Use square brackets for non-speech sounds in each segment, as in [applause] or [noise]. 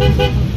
Thank [laughs] you.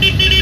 Beep, beep, beep.